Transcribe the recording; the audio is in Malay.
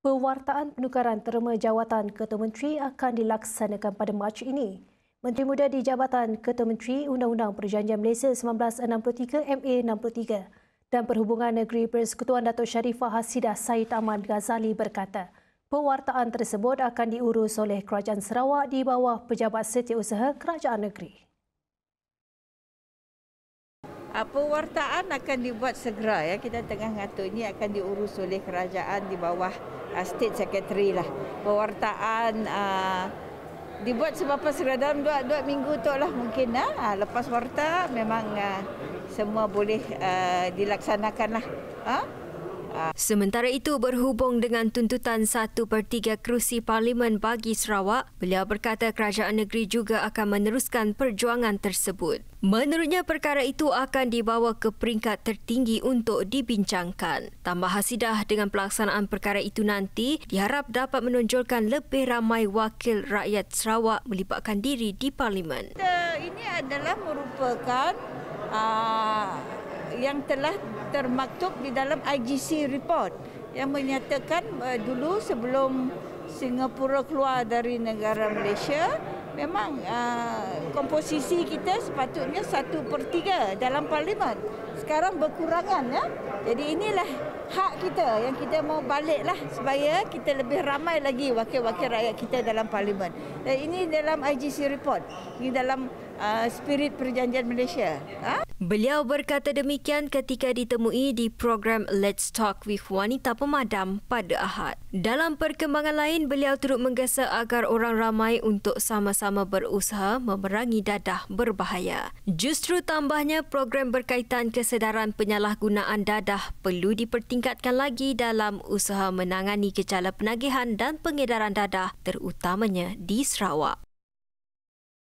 Pewartaan penukaran terma jawatan Ketua Menteri akan dilaksanakan pada Mac ini. Menteri Muda di Jabatan Ketua Menteri Undang-Undang Perjanjian Malaysia 1963 MA 63 dan Perhubungan Negeri Persekutuan Datuk Sharifah Hasidah Said Ahmad Ghazali berkata, pewartaan tersebut akan diurus oleh Kerajaan Sarawak di bawah Pejabat Setiausaha Kerajaan Negeri. Pewartaan akan dibuat segera ya. Kita tengah ngatur ini akan diurus oleh kerajaan di bawah uh, state secretary lah. Pewartaan uh, dibuat sebab segera dalam dua, dua minggu tu lah mungkin uh, lepas warta memang uh, semua boleh uh, dilaksanakan lah. Uh? Sementara itu berhubung dengan tuntutan 1 per 3 kerusi parlimen bagi Sarawak, beliau berkata kerajaan negeri juga akan meneruskan perjuangan tersebut. Menurutnya perkara itu akan dibawa ke peringkat tertinggi untuk dibincangkan. Tambah hasidah dengan pelaksanaan perkara itu nanti diharap dapat menonjolkan lebih ramai wakil rakyat Sarawak melibatkan diri di parlimen. Ini adalah merupakan uh, yang telah termaktub di dalam IGC report yang menyatakan uh, dulu sebelum Singapura keluar dari negara Malaysia memang uh, komposisi kita sepatutnya satu per tiga dalam parlimen. Sekarang berkurangan ya. Jadi inilah hak kita yang kita mau baliklah supaya kita lebih ramai lagi wakil-wakil rakyat kita dalam parlimen. Dan ini dalam IGC report ini dalam uh, spirit perjanjian Malaysia. Ha? Beliau berkata demikian ketika ditemui di program Let's Talk with Wanita Pemadam pada Ahad. Dalam perkembangan lain, beliau turut menggesa agar orang ramai untuk sama-sama berusaha memerangi dadah berbahaya. Justru tambahnya program berkaitan kesedaran penyalahgunaan dadah perlu dipertingkatkan lagi dalam usaha menangani gejala penagihan dan pengedaran dadah terutamanya di Sarawak.